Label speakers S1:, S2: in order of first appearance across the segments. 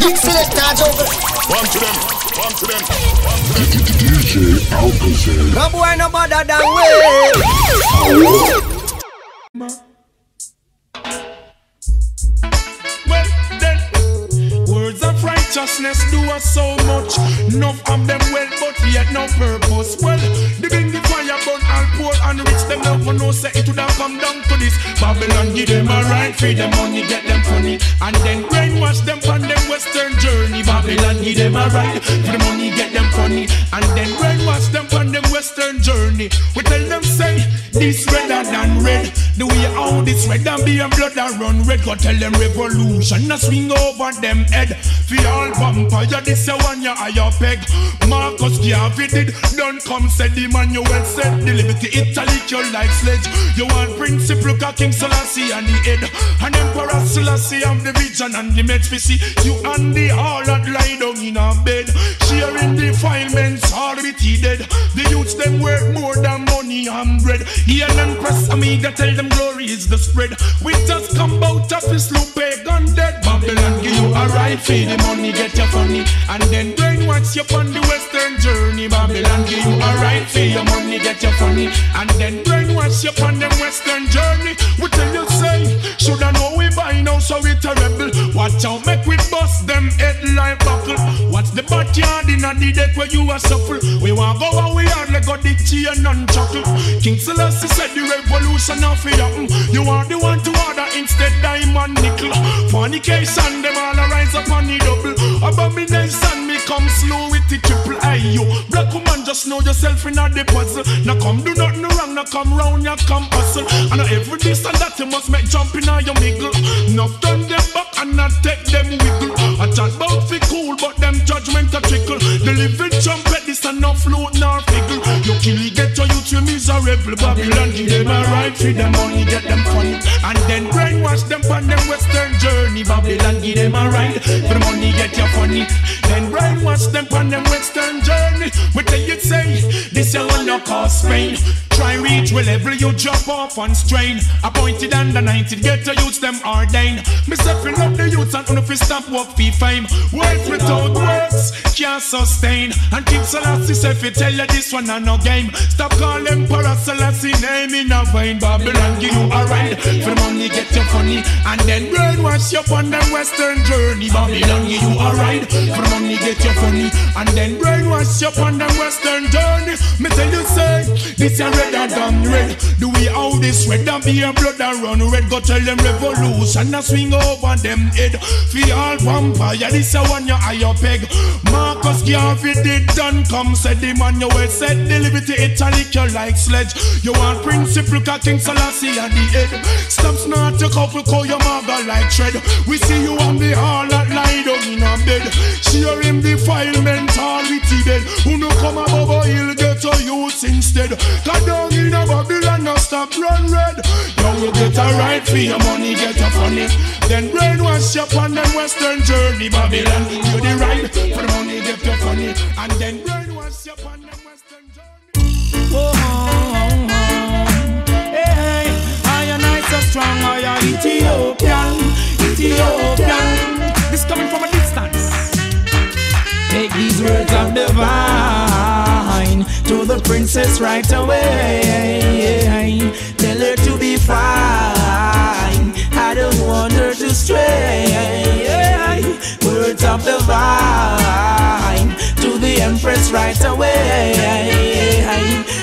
S1: Big selector over.
S2: One to them, one to them.
S3: DJ Alkazed.
S1: No boy no better than we.
S4: Righteousness do us so much. Enough of them well, but yet no purpose. Well, the bring the fire burn all poor and rich. Them never know say it would have come down to this. Babylon give them a right, free them money, get them funny, and then brainwash them on them western journey. Babylon give them a right, for the money, get them funny, and then brainwash them on them western journey. We tell them say this redder than red. The way how this red and be and blood and run red. Go tell them revolution, a swing over them head. For all vampire, this a one ya higher peg. Marcus Garvey did done come said the man you well said. The liberty Italy you like sledge. You want principle ka King Selassie and the head. And Emperor Selassie and the vision and the meds. We see you and the all that lie down in a bed. Sharing defilements all with he dead. The youths them work more than money and bread. Here and press amiga tell them glory is the spread. We just come out of this loop pagan dead. Babylon give you a right fee the money get you funny. And then brainwash you on the western journey. Babylon give you a right fee your money get you funny. And then brainwash you on them western journey. We tell you say, should I know we buy now so we terrible. Watch out, make we bust them head like buckle. Watch the backyard in a the deck where you are suffer. We want go and we hardly got the chain and chuckle. King Selassie said the revolution of happen. You are the one to order instead diamond nickel. Fornication, them all rise up on the double. Abomination, me come slow with the triple I you. Black woman, just know yourself in a the puzzle. Now come do nothing wrong, now come round, you come hustle. And every this and that you must make jump in your miggle. Enough turn them back and not take them wiggle. You. Babylon, give them a right, free them money, get them funny. And then brainwash them on them western journey. Babylon, give them a right, for the money, get you funny. Then brainwash them on them western journey. We tell you say, this you will not cause pain. Try reach where level you drop off and strain. Appointed and anointed, get to use them ordained. Me stepping up the youths and if stop work fee fame. Words without words can't sustain. And King Selassie say if you tell you this one a no game. Stop calling Para Selassie name in a vain. Babylon give you a ride. For money get your funny. And then brainwash you on them western journey. Babylon give you a ride. For money get your funny. And then brainwash you on them western journey. Me tell you say, this a redder than red. The way how this red and be a blood and run red. Go tell them revolution and swing over them head. For all vampire, this a one you higher peg. Marcus Garvey did done come said the man you well said the liberty italic you like sledge. You want principle ka King Selassie and the head. Stop snort your couple call your mother like tread. We see you on the hall that lie down in a bed. Share him defilement all with the dead. Who no come above a hill get a youth instead. Cause down in a Babylon no stop run red. Now you get a right for your money, get a funny. Then brainwash you on them western journey. Babylon, you the right for the money, get your funny. And then brainwash you on them western journey.
S5: Oh, oh, oh. Hey, I am nice so strong, I am Ethiopian, Ethiopian. This coming from a distance. Take these words of divine to the princess right away. Tell her to be fine. I don't want her to stray. Words of divine to the empress right away.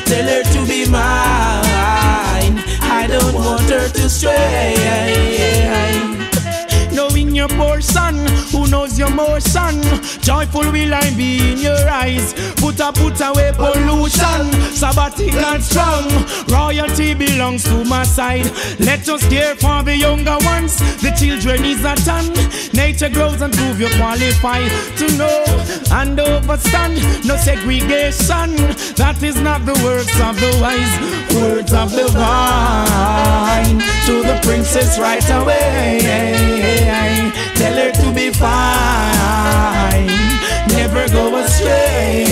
S5: Tell her to be mine. I don't want her to stray. Knowing your portion, your motion? Joyful will I be in your eyes. Put a put away pollution. Sabbatical strong. Royalty belongs to my side. Let us care for the younger ones. The children is a ton. Nature grows and prove you qualify to know and overstand. No segregation. That is not the works of the wise. Words of the vine to the princess right away. Tell her to be fine, never go astray.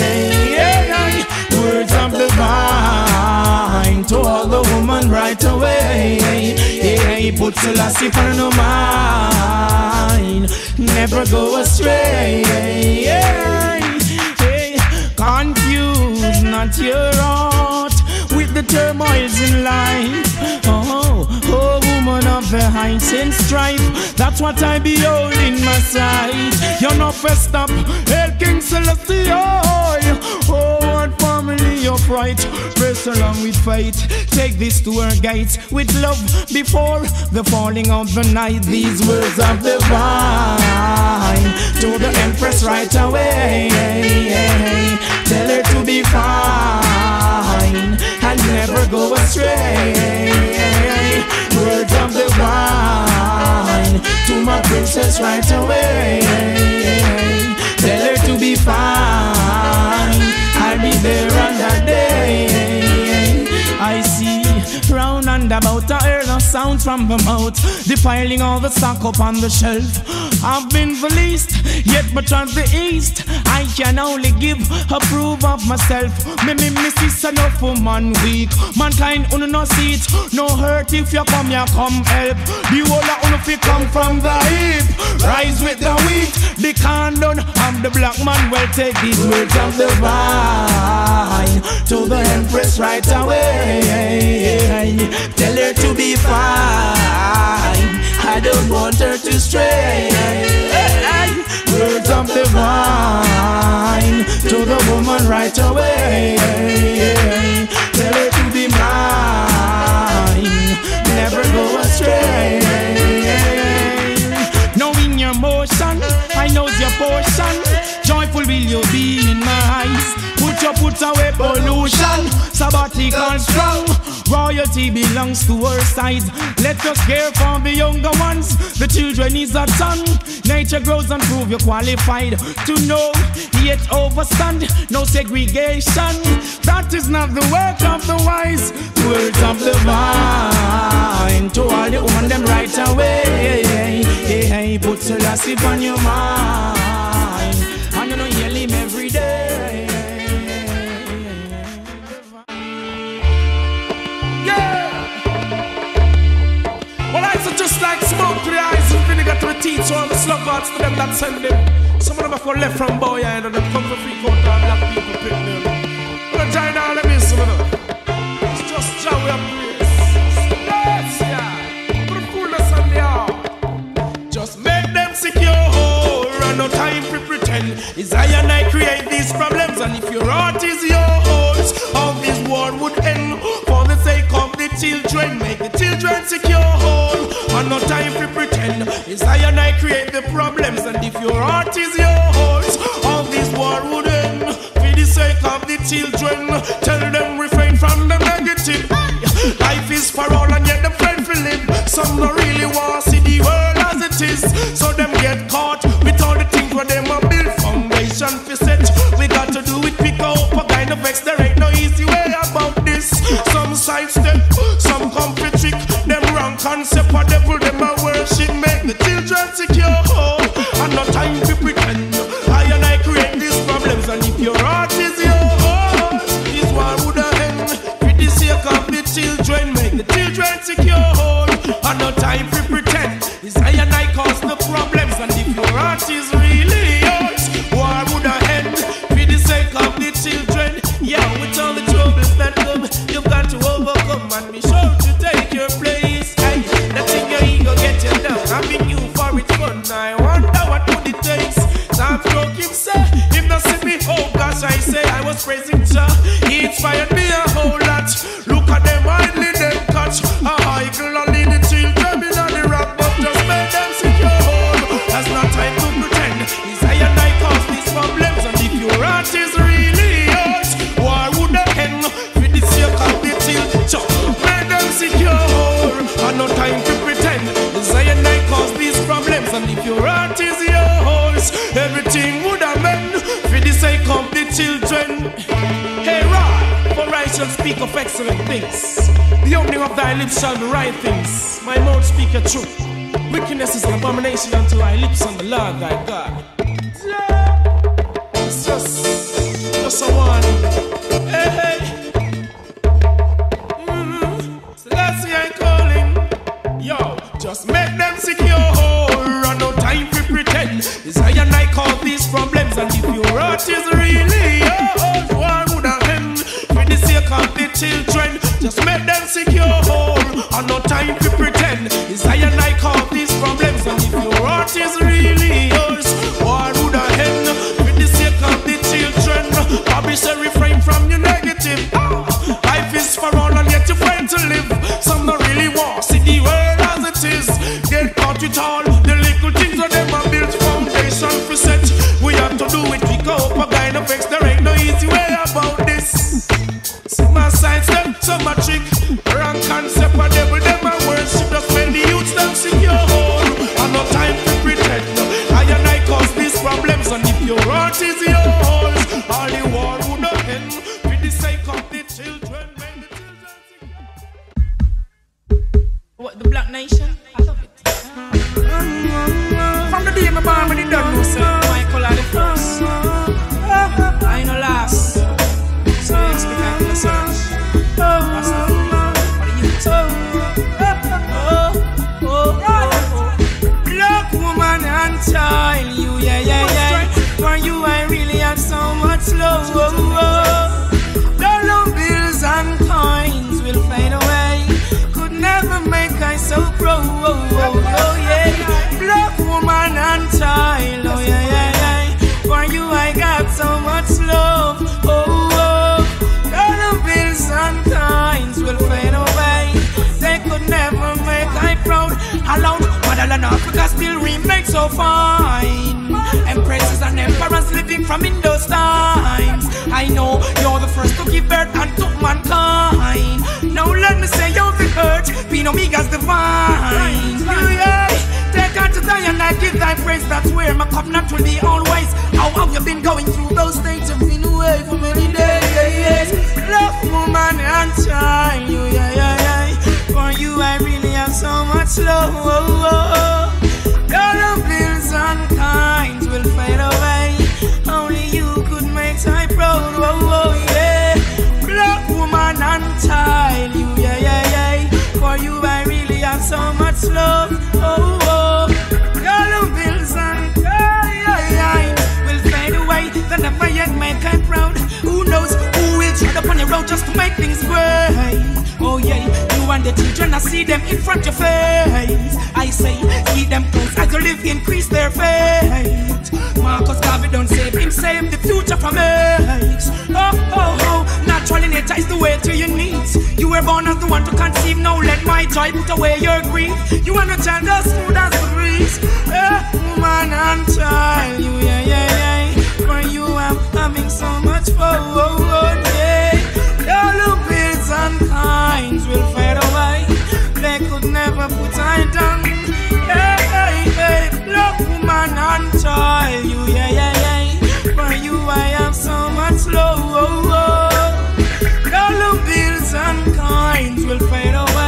S5: Words of the vine to all the woman right away. Put Selassie for no mind, never
S4: go astray. Hey, confuse not your with the turmoils in life. Oh, oh, woman of the heights and strife. That's what I behold in my sight. You're not first up, El King Celestial. Oh, what family of right. Press along with fight. Take this to our gates with love before the falling of the night. These words of the vine to the Empress right away. Tell her to be fine and never go astray. Words of the vine to my princess right away. Tell her to be fine. I'll be there on that day. I see round and about I hear sound from the mouth. Defiling all the stock up on the shelf. I've been released, yet but on the east. I can only give approve of myself. Me me me sister no for man weak. Mankind uno no see it. No hurt if you come, you come help. The whole of uno fi come from the hip. Rise with the wheat, the condon. I'm the black man. Well take these words of the vine to the empress right away. Tell her to be fine. I don't want her to stray. Words of the vine to the woman right away. Tell her to be mine. Never go astray. Knowing your motion, I know your portion. Joyful will you be in my eyes. Put your put away pollution. Sabbatical strong. Royalty belongs to our side. Let us care for the younger ones. The children is a ton. Nature grows and prove you're qualified to know yet overstand. No segregation. That is not the work of the wise. Words of the vine to all the women them right away. Hey, hey, put Selassie on your mind. Teeth, so I'm a sluggards to them that send them. Some of them have left from boy and them come for free court and black people pick them. But I join all them of them. It's just Jah we have. Yes, yeah. Just make them secure, and no time to pretend. Is I and I create these problems, and if your heart is yours, all this war would end. Children, make the children secure, home. and no time to pretend. Is I and I create the problems, and if your heart is yours, all this war would end. For the sake of the children, tell them refrain from the negative. Life is for all, and yet the friend live. Some don't really want to see the world as it is, so them get caught shall be right things. My mouth speak a truth. Wickedness is an abomination unto thy lips on the Lord thy God. It's just, just a warning. Hey, hey. Mm-hmm. Selassie I calling. Yo, just make them secure. And no time to pretend.
S6: Desire and I cause these problems, and if your heart is really yours, war would have end. For the sake of the children, just make them secure. Time to pretend.
S4: Being Omega's divine. Yeah, take out to die and I give thy praise. That's where my covenant will be always. How have you been going through those states? You've been away for many days. Love, woman, and child. You, yeah, yeah, yeah. For you, I really have so much love. Oh, oh, oh. Bills and kinds will fade away. Only you could make I proud. Oh, oh, yeah. Black woman and child. You, yeah, yeah, so much love. Oh, oh. Dollar bills and kinds will fade away. They never yet I proud. Who knows who will tread upon your road just to make things great? Oh and the children, I see them in front of your face. I say, keep them close as you live, increase their faith. Marcus Garvey don't save him, save the future from it. Oh, oh, oh, naturally nature is the way to your needs. You were born as the one to conceive, now let my joy put away your grief. You and the child as smooth as the breeze. Eh, woman and child, you, yeah, yeah, yeah. For you, I'm having so much fun, oh, oh, yeah. Bills and coins will fade away. They could never put I down. Hey, hey, hey, black woman and child, you, yeah, yeah, yeah. For you, I have so much love. Oh. Dollar bills and coins will fade away.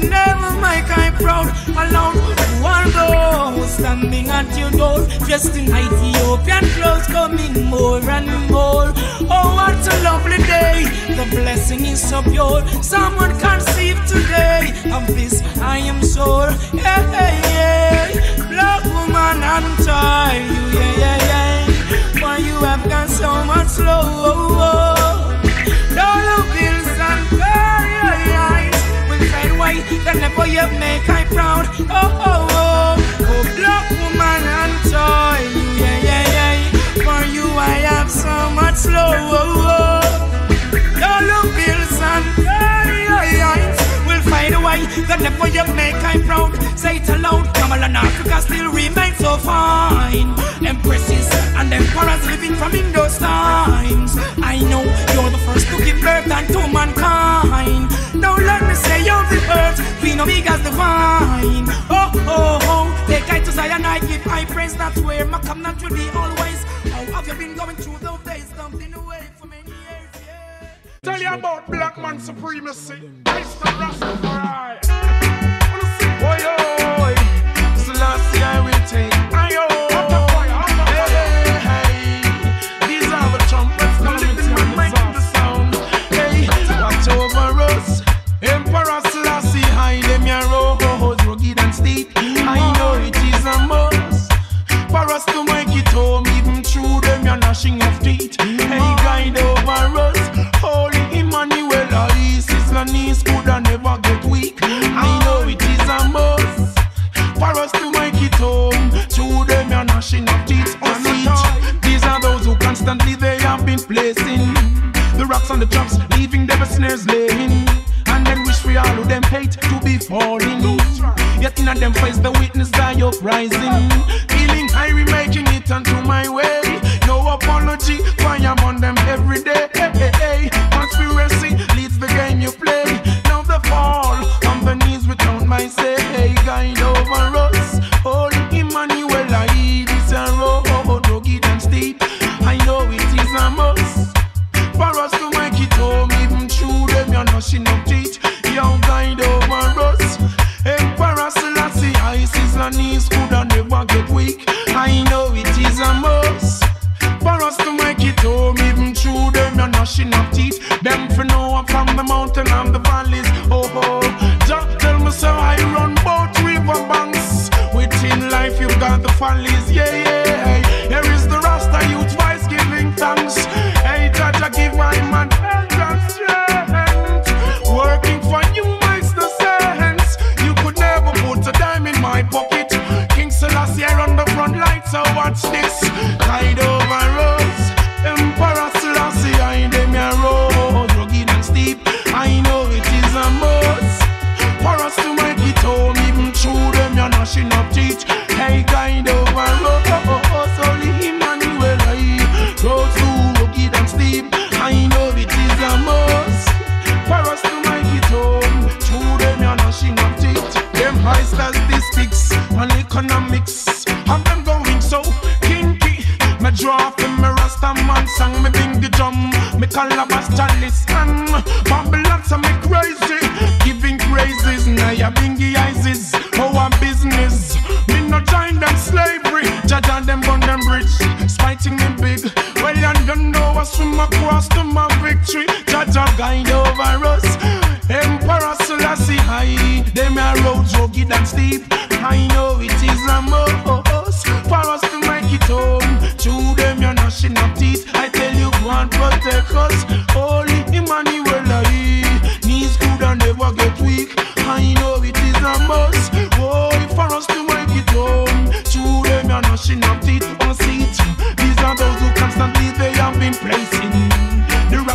S4: They would never make I proud. Alone, who are standing at your door, dressed in Ethiopian clothes, coming more and more. Oh, what a lovely day! The blessing is so pure. Someone conceived today of this. I am sure. Yeah, yeah, yeah. Black woman and child, you, yeah, yeah, yeah. For you have got so much love. Dollar Never yet make I proud. Say it aloud. Kamala and Africa still remain so fine. Empresses and emperors living from in those times. I know you're the first to give birth and to mankind. Now let me say you're the earth, Queen Omega's divine. Oh, oh, oh. Take I to Zion, I give I praise. That's where my covenant will be always. How have you been going through those days? Dumping away for many years, yeah.
S6: Tell you about black man supremacy. Mr. Rastafari. Oi,
S4: have been placing the rocks on the traps, leaving them snares laying. And then wish for all who them hate to be falling. Yet in them face the witness die uprising. Feeling high, making it onto my way. No apology, fire on them every day. You're of teeth. Them for know I'm from the mountain and the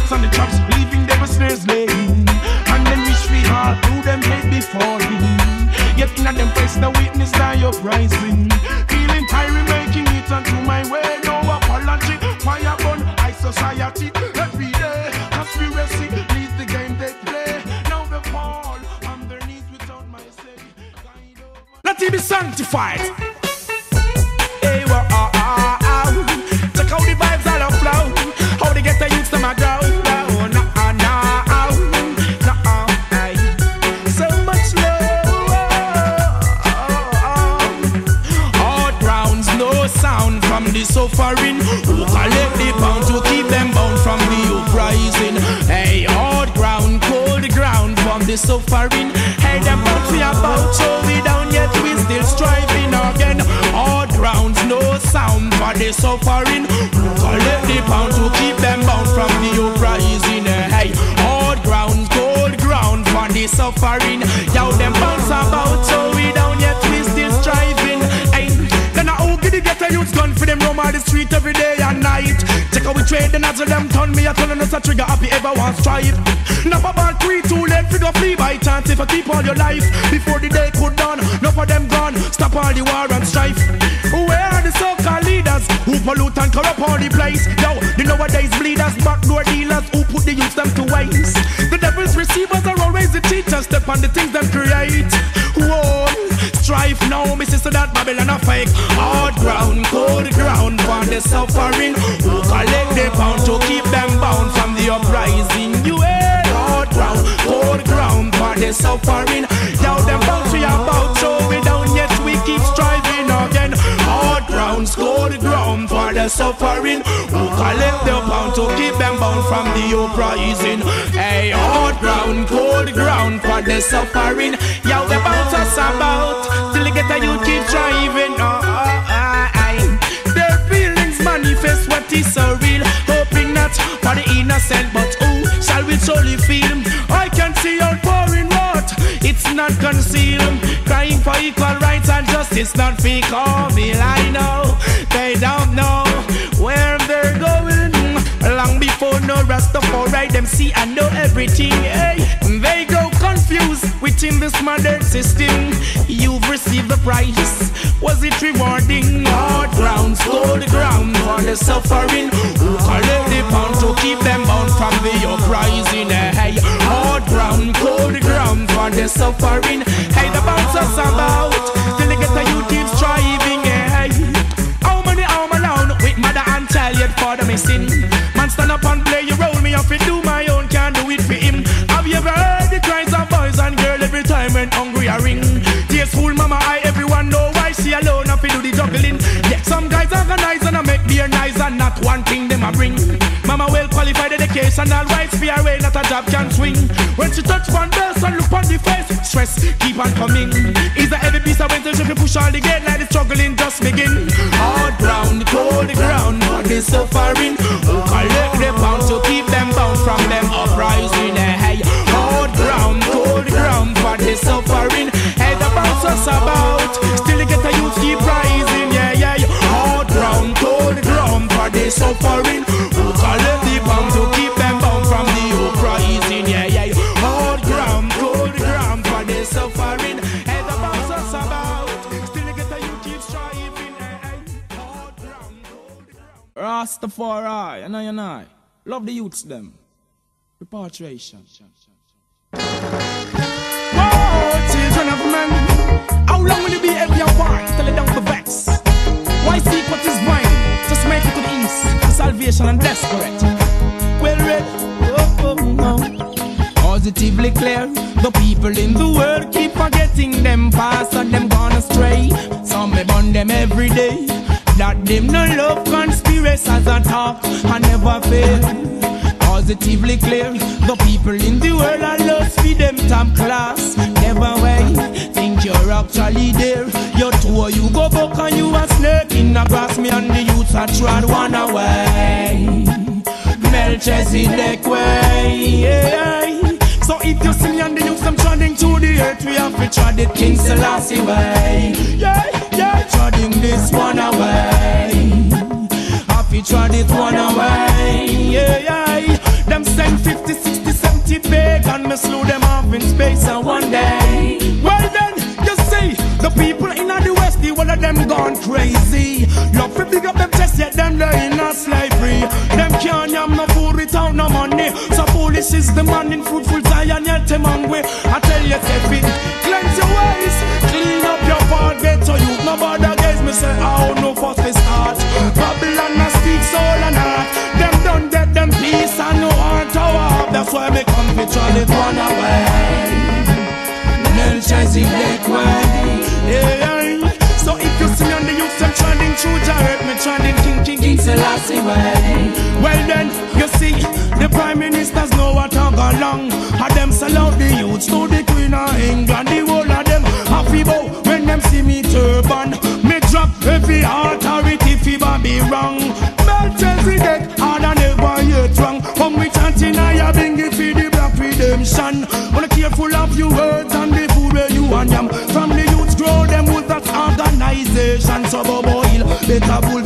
S4: rocks and the traps, leaving them a snares laying. And then wish we all through them head be falling. Yet in them face the witness die uprising. Feeling tired, making it onto my way. No apology. Fire burn, high society. The game they play. Now fall on without my say.
S7: Let it be sanctified. Suffering. Yo, them bounce about, so we down yet we still striving. Hey, then I who get get a youth gun for them roam on the street every day and night. Check how we trade the nozzle them turn me a telling us a trigger happy ever want strive. Now about three too late figure flee by chance if I keep all your life before the day could done. No for them gone, stop all the war and strife. Where are the so-called leaders who pollute and corrupt all the place? Yo, the nowadays bleeders, backdoor dealers who put the youth them to waste. Step on the things them create. Whoa, strife now, me sister that Babylon a fake. Hard ground, cold ground for the suffering. Who collect the pound to keep them bound from the uprising? You ain't hard ground, cold ground for the suffering. Now them bounce we about, so we down yet we keep striving again. Hard ground, cold ground for the suffering. Who collect the pound to keep them bound from the uprising? Hey, hard ground, cold ground for the suffering. Yo, the bounce us about till they get a you keep driving. Oh, oh, oh. Their feelings manifest what is so real. Hoping not for the innocent, but who shall we truly feel? I can see outpouring wrath. It's not concealed. Crying for equal rights and justice
S4: not fake real. I know they don't know See I know everything. Hey, they go confused within this modern system. You've received the price. Was it rewarding? Hard ground, slow the ground for the suffering. Who collect the pound to keep them bound from the uprising? Hey, hard ground, cold ground for the suffering. Hey, the bounce us about not one thing them a bring. Mama well qualified education, all right, fear away, not a job can swing. When she touch one verse and look on the face, stress keep on coming. Is a heavy piece of winter, she push all the gate like the struggling just begin. Hard ground, cold ground, but they suffering. Who suffering. Who collect the pound to keep them bound from the uprising? Yeah, yeah, yeah. hard ground, cold ground, but they suffering. Hey, the bounce us about, still get the youth keep striving. Hey, hey. Hard ground, cold ground. Rastafari, and I and I. Love the youths them. Repatriation. Oh, children of men. How long will you be every till it don't be vex? Why seek what is mine? Just make it east. Salvation and desperate. Well read. Oh, oh, no. Positively clear. The people in the world keep forgetting them past and them gone astray. Some may burn them every day. That them no love conspiracies and talk and never fail positively clear. The people in the world are lost for them top class. Never way, think you're actually there. Your tour, you go back and you a snake in the grass. Me and the are trod one away. Melchizedek way. Yeah. So if you see me and the youths, I'm treading to the earth. We have to trod it King Selassie way. Yeah, yeah, treading this one away. Happy trod it one away. Yeah, yeah. Them send 50, 60, 70 big and me slew them off in space and one day. Well then, you see, the people in the west, the one of them gone crazy. Love to big up yet them they in a slavery. Them can't yam no food without no money. So foolish is the man in fruitful Zion, yet them hungry. I tell you, Steffi, cleanse your ways, clean up your part, get to you. No bother guys, me say, oh no, first this start. Babylon a speak soul and heart. Them don't get them peace and no heart to walk. That's why me come to it one away. Melchizedek way. Selassie way. Well then, you see, the prime ministers know what I got long. Had them sell out the youths to the Queen of England. The whole of them happy bow when them see me turban. Me drop heavy authority fever be wrong. Melchizedek harder never yet wrong. When we chanting I bring it for the black redemption. Wanna careful of your words and the food where you and them. From the youths grow them with that organization. So boil better bull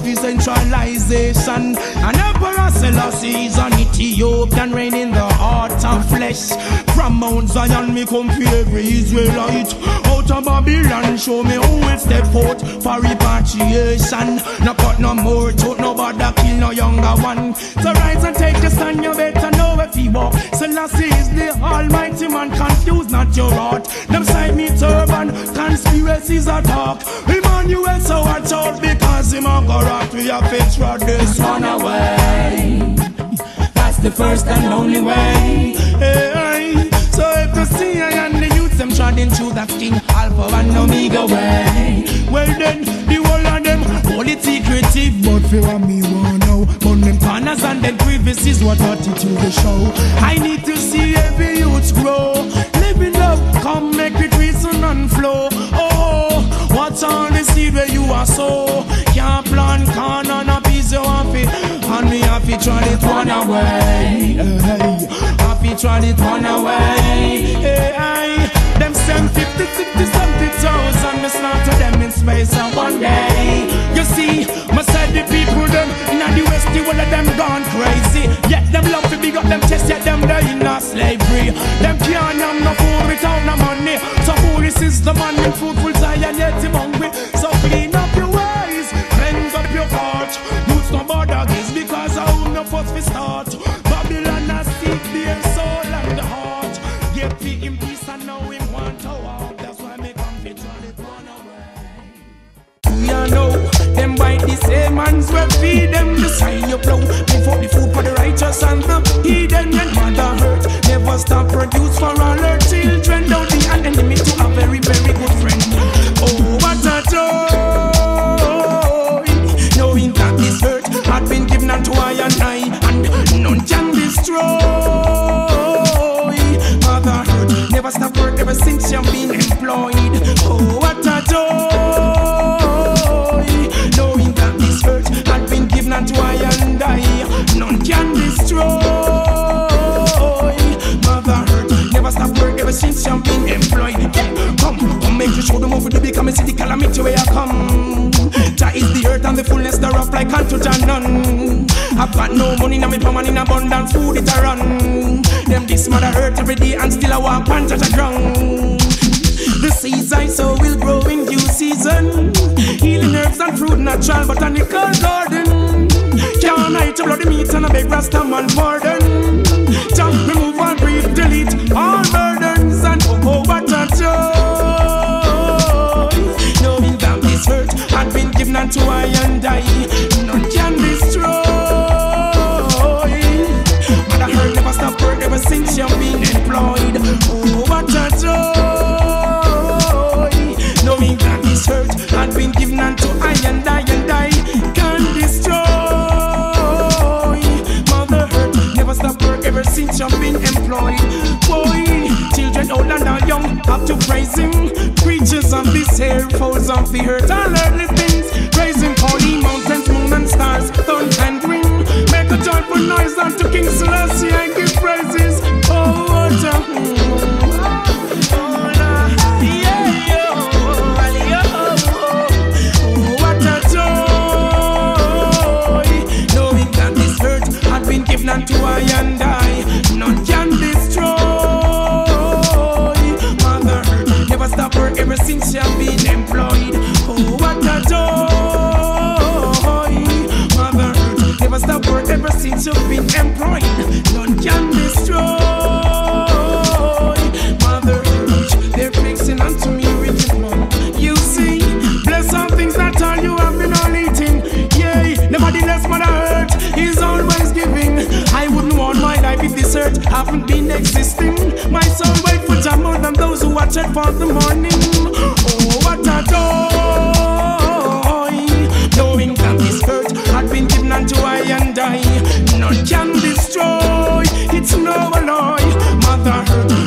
S4: for centralization. And Emperor Selassie is an Ethiopian reign in the heart of flesh. From Mount Zion me come for every Israelite. Out of Babylon show me who will step out for repatriation. No cut no more tooth, no bother kill no younger one. So rise and take a stand, you better know if you walk. Selassie is the almighty man, confuse not your heart. Them side me turban, conspiracies are talk. Emmanuel so watch out because him a go rock. We have to throw this one away. That's the first and only way. You see I and the youth them treading through that king Alpha and Omega way. Well then, the whole of them hold it secretive, but for me want know. Burn them corners and then crevices, what attitude they show. I need to see every youth grow. Live in love, come make it reason and flow. Oh, what's on the seed where you are so? Can't plant corn on a piece have it, and me to try it one away. Hey, to try it one away. Hey, hey. Them send 50, 60, 70 thousand, me slaughter them in face and one day. You see, my side the people them Now the west, the one of them gone crazy. Yet them love to big up them chest, yet them die in a slavery. Them can't have no food without no money. Is the man in fruitful Zion yet him hungry? So clean up your ways, cleanse up your heart. Use no bother this because I own no first we start. Babylon has seek their soul and the heart. Yet we in peace and now we want to walk. That's why me come fit on it run away. You know, them bite the same hands where feed them the sign you blow. Before the food for the righteous and the heathen and mother hurt. Never stop produce for all since you've been employed. Oh, what a joy. Knowing that this hurt had been given unto I and I, none can destroy. Mother hurt never stop work ever since you've been employed. Yeah, come, come, make you show them over the become a city calamity where I come. That is the earth and the fullness thereof like unto none. I've got no money, now me palm in abundance, food it a run. Them this mother hurt every day and still I walk on a ground. The seeds I sow will grow in due season. Healing herbs and fruit natural botanical garden. Can't I to bloody meat and a big rasta man pardon. Jump, remove all grief, delete all burdens and oh, oh what a joy. That this hurt had been given unto I and I, none can destroy. But I heard never stop work ever since you've been employed. You've been employed. Boy, children old and all young have to praise him. Creatures of this air, foes of the earth, all earthly things. Praise him, holy mountains, moon and stars, thunder and wind. Make a joyful noise unto King Selassie and give praises. Oh, what employed. None can destroy. Mother hurt they're me. You see, bless things that all you have been eating. Mother hurt is always giving. I wouldn't want my life if this hurt haven't been existing. My soul wait for Jah more than those who watch it for the morning. Oh, what a joy! Destroy. It's no alloy. Mother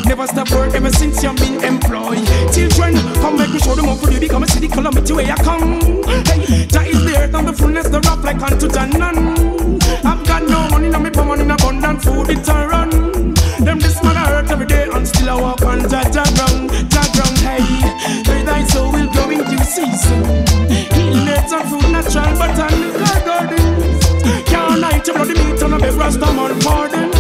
S4: never stop work ever since you've been employed. Children, come make me show them how for you become a city calamity where I come. Hey, that is the earth and the fullness thereof like unto Janan. I've got no money, now me poor money in abundant food it a run. Them this man I hurt every day and still I walk on Jaja ground, Jaja ground. Hey, where thy soul will grow in due season. Healing herbs and fruit natural botanical gardens. Meat and a big rasta man pardon.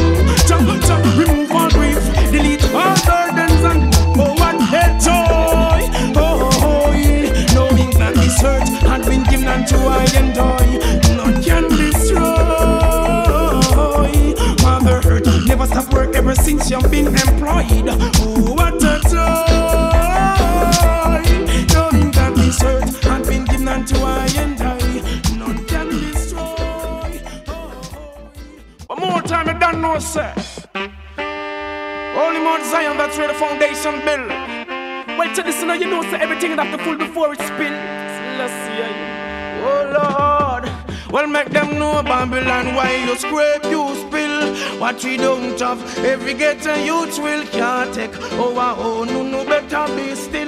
S4: Jump, jump, remove all grief, delete all burdens and oh what a joy. Oh, oh, oh, yeah. knowing that this hurt had been given unto I I, none can destroy. Mother hurt never stop work ever since you've been employed. Sir. Only Mount Zion, that's where the foundation built. Well, to listen, you know, say everything that the full before it spill. Let's see, oh Lord. Well, make them know Babylon why you scrape, you spill. What we don't have, every ghetto youth will can't take. Oh, own, oh, no, no better be still.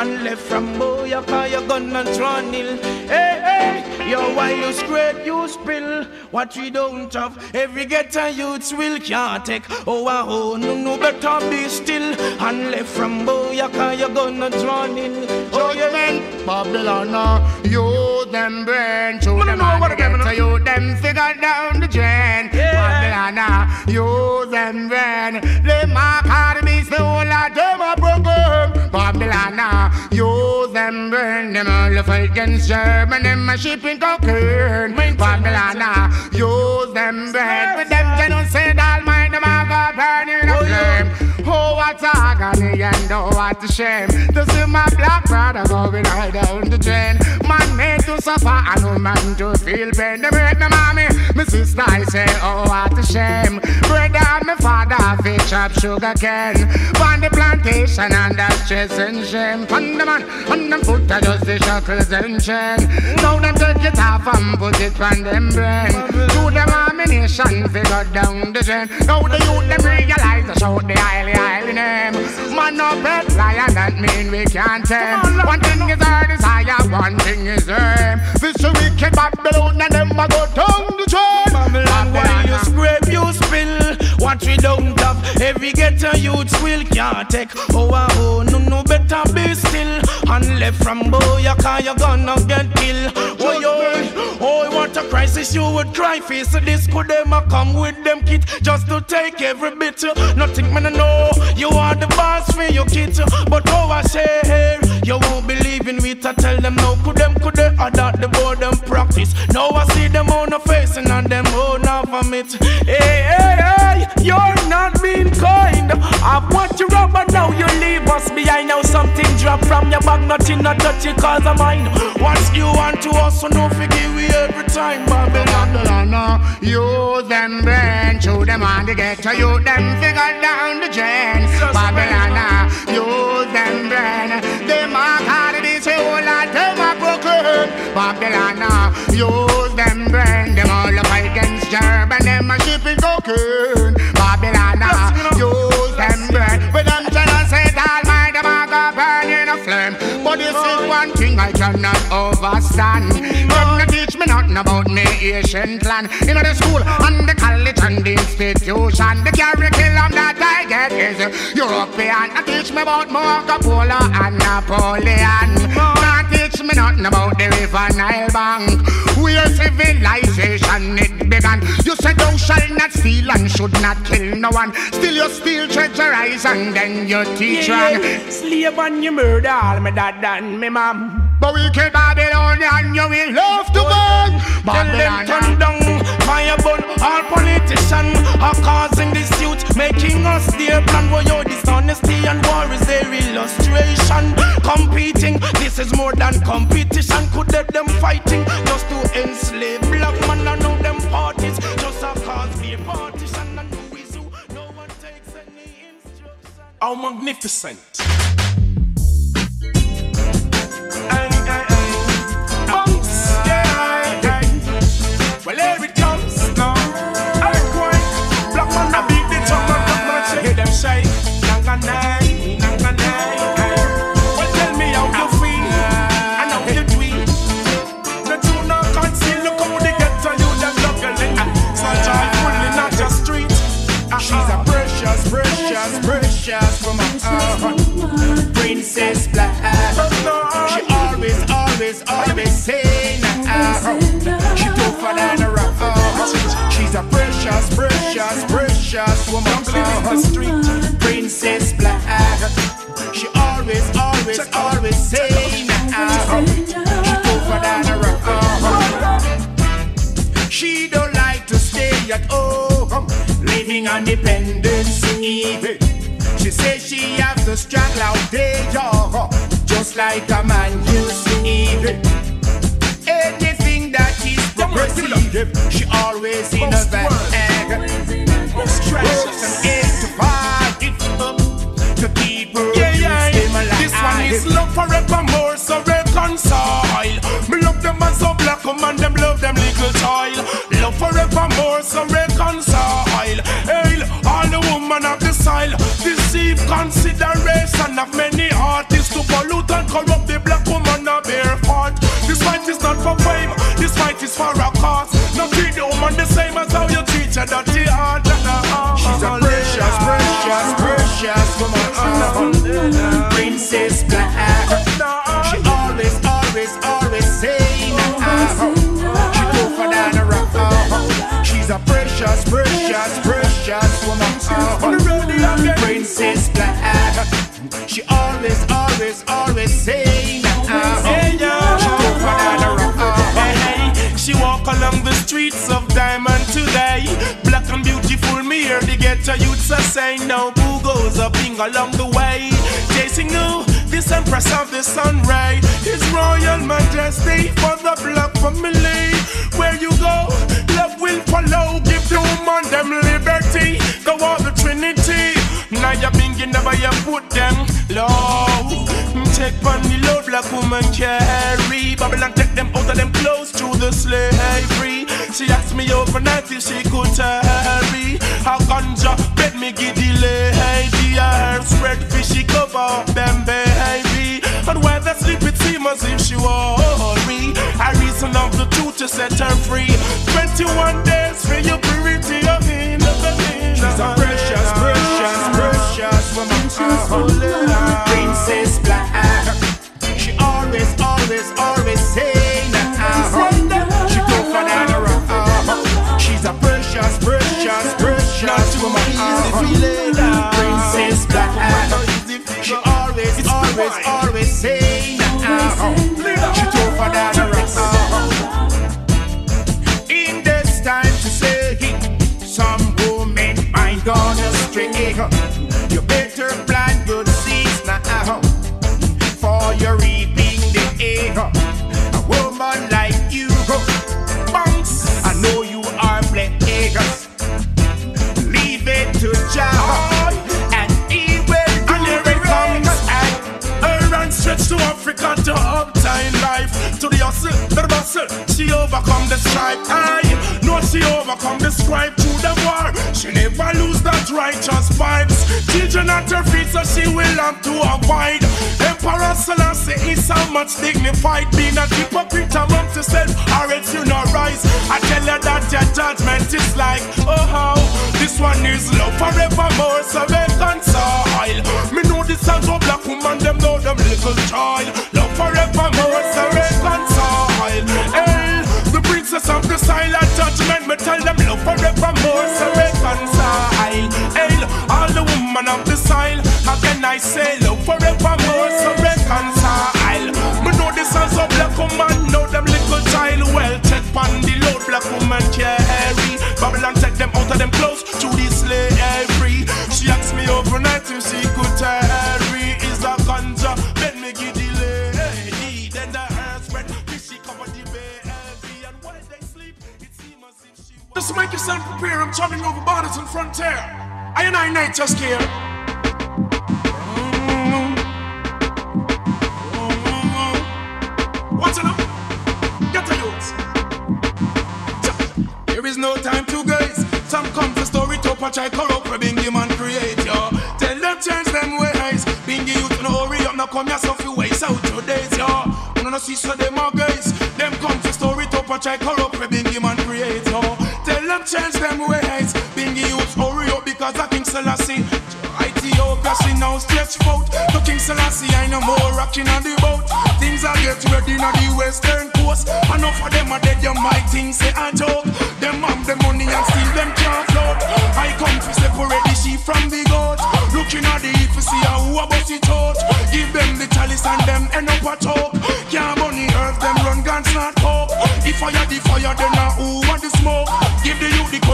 S4: And left from boy, you call your gun and run ill. Hey, hey, your Why you scrape, you spill what we don't have. Every ghetto youths will can't take. Oh, oh, no, no, better be still and left from Boyaka, you're gonna drown in. Oh, yeah, man.
S8: Babylon, uh, you them brain
S4: Man,
S8: them
S4: know what them,
S8: ghetto, you them figure down the drain.
S4: Yeah.
S8: Babylon, uh, you them brain. They mark how the whole lot them a broken. Babylon, uh, you them brain. Them all the fight against German, them a shipping cocaine. Babylon, uh, use them brain. With them genocide, all mind them a go burn in a
S4: Oh,
S8: flame. Oh, what agony and oh, what a shame To see my black brother going right down the drain Man made to suffer and no man to feel pain They break my mommy, my sister I say oh, what a shame Brother and my father fish up sugar cane On the plantation and that's stress and shame On the man, on them foot I just the shackles and chain Now them take it off and put it on them brain To them ammunition figure down the drain Now the youth them realize the shout the highly highly name Man no pet lion that mean we can't tame One thing is our desire, one thing is aim This wicked Babylon and them a go down the drain
S4: Babylon, why you scrape, you spill what we don't have. Every ghetto youths will can't take. Oh, ah, oh, no, no, better be still. And left from Boyaka, you're gonna get killed. Oh, yo, oh, what a crisis you would cry. Face this could them a come with them kit just to take every bit. Nothing man I know, you are the boss for your kids. But oh, I say here, you won't believe in me to tell them no. Could them, could they adopt the board them practice? Now I see them on the face and on them own of it. Hey, hey, hey, from your bag, nothing not touch it cause of mine. What's you want to us, so no forgive we every time, Babylon.
S8: Babylon, uh, use them brain Show them on the ghetto, you them figure down the drain Babylon, uh, use them brain They mark to be say, oh Lord, them a broken Babylon, uh, use them brain Them all up against German, them a shipping cocaine a flame But this is one thing I cannot overstand. Them no teach me nothing about me Asian clan In the school and the college and the institution The curriculum that I get is European. Teach me about Marco Polo and Napoleon. Not teach me nothing about the River Nile Bank. Where civilization it began. You said thou shalt not steal and should not kill no one. Still you steal, treasurize and then you teach wrong.
S4: Slave and you murder all my dad and me mom.
S8: But we kill Babylonian, you will love to burn
S4: Tell them turn down, fire burn all politicians are causing dispute, making us their plan. Where your dishonesty and war is their illustration. Competing, this is more than competition. Could let them fighting just to enslave black man and know them parties just a cause be partition and who is who. No one takes any instruction.
S6: How magnificent. Precious, precious, precious woman. Uh-huh. Princess Black. Precious, precious, precious woman. Uh-huh. street. Princess Black. She always, always, always say now. She tougher than a rock. She don't like to stay at home, living on dependency. She says she have to struggle out there, just like a man you see. Anything that is progressive, she always in a bag. Works from eight to five to keep her
S4: Yeah, yeah. This one is love forevermore, so reconcile. Me love them as so black, come and them love them little child. Love forevermore, so reconcile. Hail all the woman of the style. Deceive consideration of many artists to pollute and corrupt the black woman of their. This fight is not for fame, This fight is for a cause. No treat the woman the same as how you treat your
S6: precious, precious, woman. Uh, Princess Black. She always, always, always saying
S4: Hey, yo.
S6: She tougher than a.
S4: Hey, hey, she walk along the streets of Diamond today. Black and beautiful, me hear the ghetto youths are saying no boo goes up along the way. Chasing new, this empress of the sun ray. His royal majesty for the black family. Never you put them low. Check on the low black woman carry. Babylon take them out of them clothes through the slavery. She asked me overnight if she could tarry. How ganja bed me the lady her spread fishy cover up them baby. And where they sleep it seem as if she worry. I reason of the truth to set her free. 21 days for your purity of in
S6: She's a precious, precious woman. Uh, Princess Black. She always, always, always saying uh, She tougher than a rock. Uh, she's a precious, precious, precious woman. Uh, Princess Black. She always, always, always saying uh, She tougher than a
S4: Uptime life To the hustle, to the bustle. She overcome the strife. I know she overcome the strife through the war. She never lose that righteous vibes. Children at her feet so she will have to avoid Emperor Selassie is so much dignified Being. A hypocrite amongst yourself or else you not rise. I tell her that your judgment is like Oh how? This one is love forevermore So reconcile Me know this sounds so black woman Them know them little child. Love woman of the soil How can I say love forevermore So reconcile Me know this sounds so black woman Know them little child Well check on the load black woman carry Babylon take them out of them clothes to the slavery. She asked me overnight if she could tarry. Is a ganja, bed me give the lady. Then the earth spread, cover the baby. And while they sleep, it seems as if she. Just make yourself prepare. I'm traveling over borders and frontier. I and I night just care. What's up? Get the youths. There is no time to gaze. Some come for story to patch I corrupt for Bingy man create yo. Tell them change them ways. Bingy youth no hurry up, no come so few ways out your days yo. No no see so them a gaze. Them come for story to patch I corrupt for Bingy man create yo. Tell them change them ways. I King Selassie. Ethiopia she now stretch out. To King Selassie I no more rocking on the boat. Things are get ready on the western coast. Enough of them are dead, you might think say a joke. Them have the money and still them can't float. I come to separate the sheep from the goat. Looking at the heat to see how who about it out. Give them the chalice and them end up a choke. Can't bunny earth, them run guns not coke. If I had the fire, then now who want the smoke?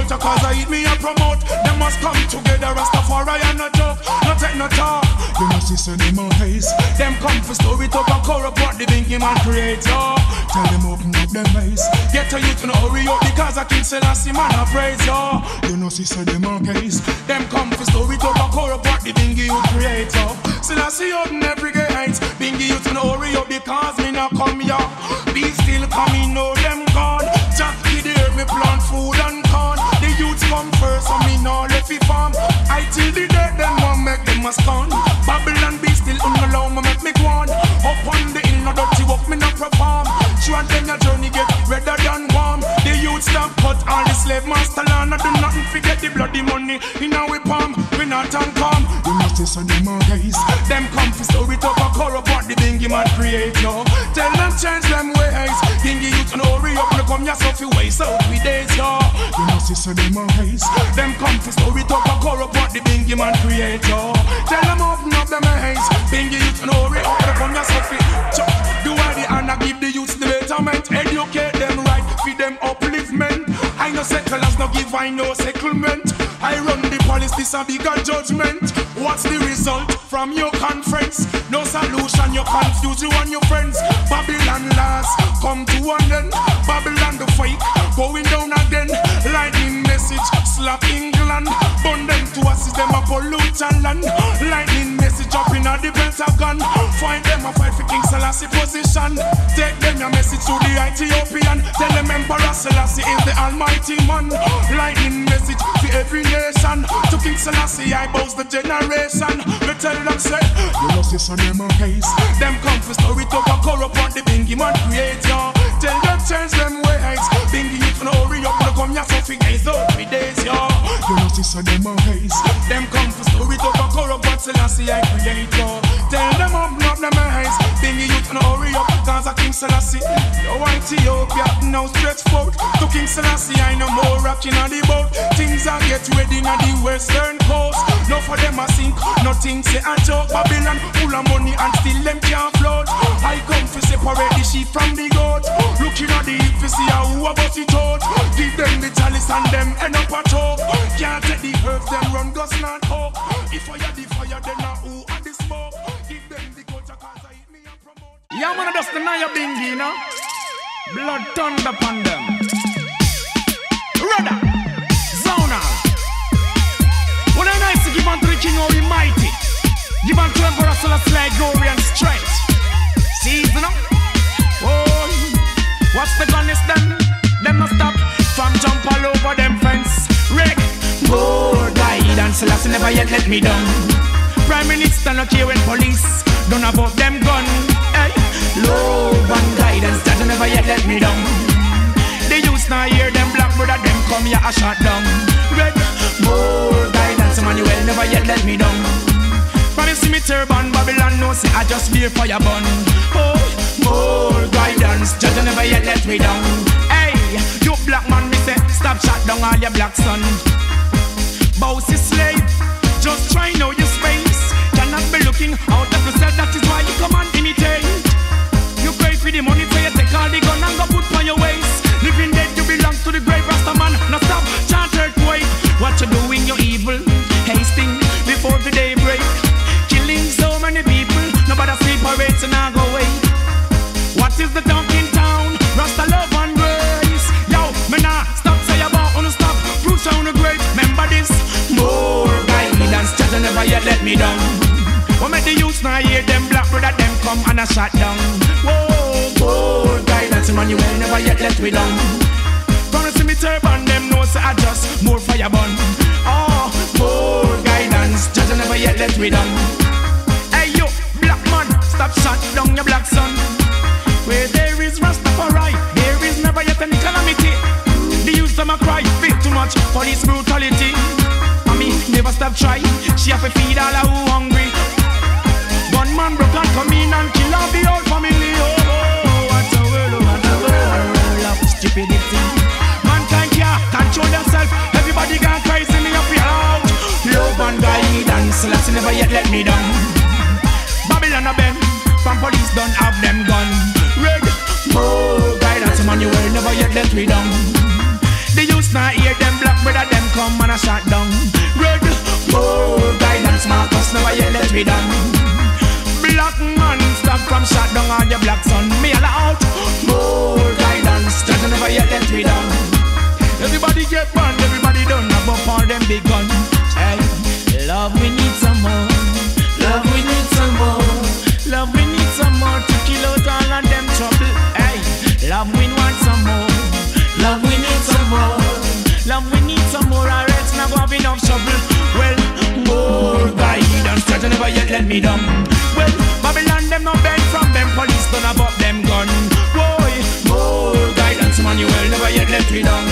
S4: Culture cause I eat me and promote. Them must come together, Rastafari and a joke. No take no talk. You must see say them on haze. Them come for story talk and corrupt what the bingy man create. yo. Tell them open up them eyes. Get a youth to no hurry up because I King Selassie man I praise yo. You know see say them on case. Them come for story talk and corrupt what the bingy you create. yo. Selassie open every gate. Bingy must come. Babylon be still, un allow me make me go on. Up on the hill, no dirty walk, me no perform. Sure, then your journey get redder than warm.
S6: The youth stop cut, all the slave master learn. I do nothing the money in our palm. We not and calm. You must say some them guys. Them come for story talk a corrupt what the bingy man create. No, tell them change them ways. Bingy youth and hurry up, no come yourself you waste out we days. Yo, you must say some them guys. Them come for story talk a corrupt what the bingy man create. Yo, tell them open up them eyes. Bingy youth and hurry up, no come yourself you. Do all the honor, give the youth the betterment, educate them right, feed them upliftment. No settlers, no give I no settlement. I run the police, this a bigger judgment. What's the result from your conference? No solution, you confuse you and your friends. Babylon last, come to one end. Babylon the fake, going down again. Lightning message, slap England. Burn them to assist them a pollute and land. Lightning message up in a the Pentagon. Find them a fight for King Selassie position. Take them your message to the Ethiopian. Tell them Emperor Selassie is the Almighty Man. Lightning message to every nation. To King Selassie, I boast the generation. Me tell them say, you know see some them case. Them come for story talk a corrupt what the bingy man create yo. Tell them change them ways. Bingy youth no hurry up, come here so fi guys out three days yo. You know see some them a case. Them come for story talk a corrupt what Selassie I create yo. Tell them open up them eyes. Bingy youth no hurry up, cause a King Selassie. Yo Ethiopia now stretch forth to King Selassie. I no more rocking on the boat. Things are get ready on the western coast. No for them a sink, nothing say a joke. Babylon full of money and still them can't float. I come to separate the sheep from the goat. Looking at the heap to see how who about it out. Give them the chalice and them end up a choke. Can't take the herbs, them run gus not hope. If I had the fire, then a who are the smoke. Give them the culture cause I eat me and promote.
S4: Yeah, man, just deny your bingy, you know. Blood thunder upon them. Rudder, zona. When I nice to give unto the king almighty, give unto Emperor Selassie glory and strength. Season. Oh, what's the gun is done? Them no stop from jump all over them fence. Rick, more guidance, Selassie never yet let me down. Prime Minister no care when police don't about them gun. Hey, love and guidance that never yet let me down. They used now hear them black brother them come here a shot down. Red, more guidance, Emmanuel never yet let me down. From you see me turban, Babylon no see I just beer fire bun. Oh, more guidance, judge never yet let me down. Hey, you black man, me say stop shot down all your black son. Bossy slave, just try know your space. Cannot be looking out of yourself, that is why you come and imitate. You pray for the money, so you take all the gun and go put on your waist. Living dead, you belong to the grave, Rasta man. Now stop, chant earthquake. What you doing, you evil. Hasting before the wait and I go away. What is the talk in town? Rasta love and grace. Yo, me nah stop say about on stop. Prove sound great. Remember this. More guidance, just never yet let me down. What make the youths now hear them black brother them come and a shot down. Whoa, more guidance, man, you will never yet let me down. Gonna see me turban, them know say I just more fire burn. Oh, ah, more guidance, just never yet let me down. She have to feed all her who hungry. Gunman broke and come in and kill off the whole family. Oh, oh, oh, what a world, oh, what a world of stupidity. Mankind can't control themselves. Everybody gone crazy, me up out. Love and guidance, last never yet let me down. Babylon a bend, from police don't have them gun. Red, more guidance, man, you will never yet let me down. The youth now hear them black brother them come and a shot down. Never yet let me down. Black man, stop from shot down on your black son. Me all out, more guidance, just never yet let me down. Everybody get burned, everybody done above all them big guns. Hey, love we need some more, love we need some more, love we need some more to kill out all of them trouble. Hey, love we want some more, love we need some more, love we need some more. Our else not have enough trouble. Well, never yet let me down. Well, Babylon them no bend from them police done above them gun. Boy, more guidance, man, you will never yet let me down.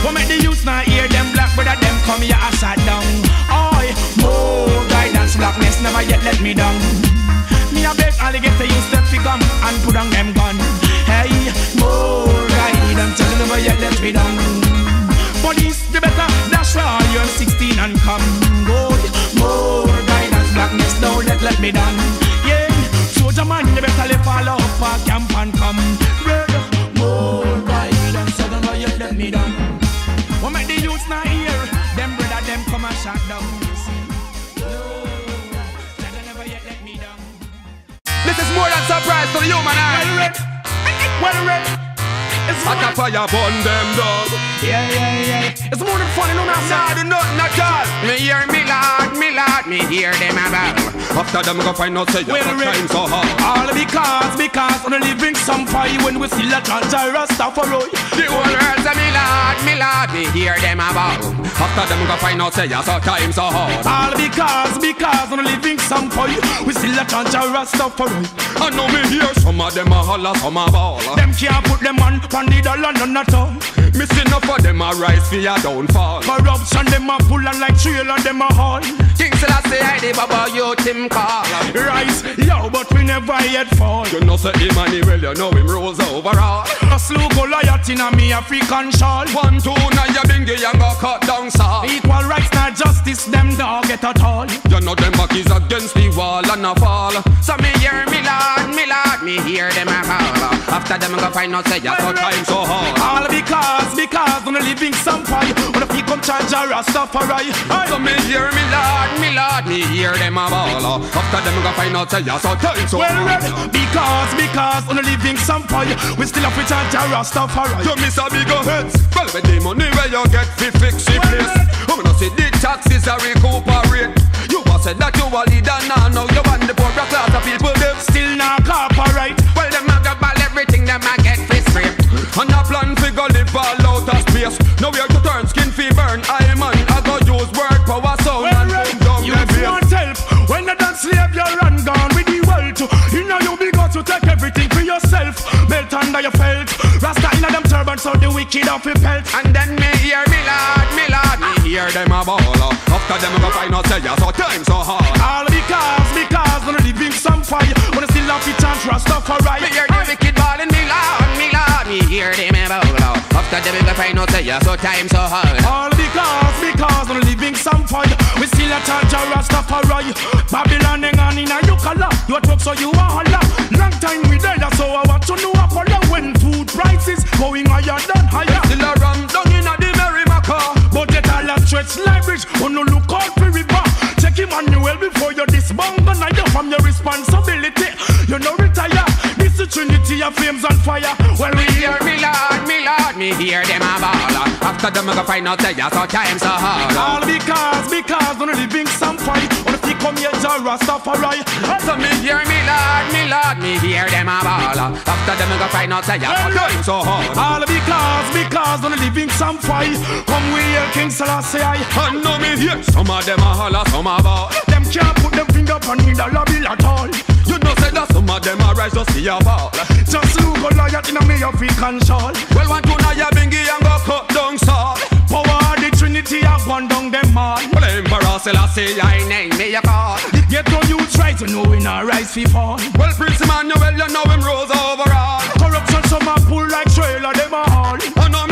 S4: What make the youth not hear them black brother them come here, I sat down. Oi, more guidance, blackness never yet let me down. Me a beg alligator, you step fi come and put on them gun. Hey, more guidance, never yet let me down. Police, you better dash for you're 16 and come. Good, more blackness, don't let let me down. Yeah, soldier man, you better let fall off our camp and come. Red, more guidance, so don't yet let me down. What make the youths not hear? Them brother, them come and shut down. No, they never yet let me down.
S9: This is more than surprise to the human eye.
S4: Well read, well read. It's
S9: I
S4: more
S9: can fire burn them dog.
S4: yeah, yeah, yeah. It's more than funny, no
S9: Nah,
S4: matter.
S9: do nothing at all.
S8: Me hear me lord, me lord, me hear them about.
S9: After them go find out say your
S4: Well, Rick.
S9: time so hard.
S4: All because, because on the living some fire when we still a a Rastafari.
S8: The whole world say me lord, me lord, me hear them about.
S9: After them go find out say your time so hard.
S4: All because, because on the living some fire we still a a Rastafari.
S9: I know me hear some of them a holler, some a ball.
S4: Them can't put them on on the dollar none at all.
S9: Missing enough of them a rise for your downfall.
S4: Corruption them a pull and like trailer them a haul.
S8: King Selassie, I the Baba, you Tim call.
S4: Rise, yo, but we never yet fall.
S9: You know say Emmanuel, you know him rose overall.
S4: A slew Goliath in a me African shawl.
S9: One, two, now you bingy and go cut down saw.
S4: Equal rights, not justice, them dog get at all.
S9: You know them back is against the wall and a fall.
S8: So me hear me lord, me lord, me hear them a call. After them go find out say ya
S9: So
S8: so
S9: time so hard.
S4: All because, because on the living some fire. People come charge a Rastafari.
S9: So me hear me lord, me lord, me hear them a ball. After them go find out say ya so time so
S4: Well read, because, because on the living some fire. We still have to charge a Rastafari.
S9: You miss a bigger heads. Well, with the money where you get fi fix the place. I'm gonna say the taxes are recuperate. You was said that you a leader now, now you want the poorer class of people them.
S4: Still not cooperate.
S8: Well, them a go ball everything, them a get free scrape.
S9: And a plan fi go live all out of space. Now we are to turn skin fi burn. I man, I go use word power sound
S4: Well
S9: and boom down
S4: you want help. When the dance slave, you run gone with the wealth. You know you be got to take everything for yourself. Belt under your felt. Rasta in them turbans, so the wicked off your pelt.
S8: And then me hear me lord, me lord, me hear
S9: them a ball. After them go find out say ya so time so hard.
S8: After them go find out say ya so time so hard.
S4: All because, because the living some fire. We still a charge a Rastafari. Babylon hang on in a you color. You a talk so you a holla. Long time we there, so I want to know a color when food prices going higher than higher.
S9: Still a ram down in a the merry maca.
S4: But get all that stretch like bridge. On no look out for river. Check Emmanuel before you disband. And I from your responsibility. You know. Trinity of flames and fire. Well, we
S8: Hear me lord, me lord, me hear them a ball.
S9: After them go find out say ya so time so hard.
S4: All because, because on the living some fight. On the come here, Jah Rastafari.
S8: So me hear me lord, me lord, me hear them a ball. After them go find out say ya so time so hard.
S4: All because, because on the living some fight. Come we here, King Selassie. I.
S9: I know me here. Some of them a holler, some a ball.
S4: Them can't put them finger on the dollar bill at all.
S9: Know say that some of them a rise just see a ball.
S4: Just look a Goliath in a me African shawl.
S9: Well, one two now you bingy and go cut down saw.
S4: Power the Trinity have gone down them all.
S9: Well, Emperor Selassie, I
S8: name me a call.
S4: Get on you try to know in a rise fi fall.
S9: Well, Prince Emmanuel, you know him rose overall.
S4: Corruption some a pull like trailer them a haul.
S9: I